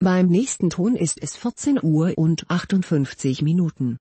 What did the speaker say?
Beim nächsten Ton ist es 14 Uhr und 58 Minuten.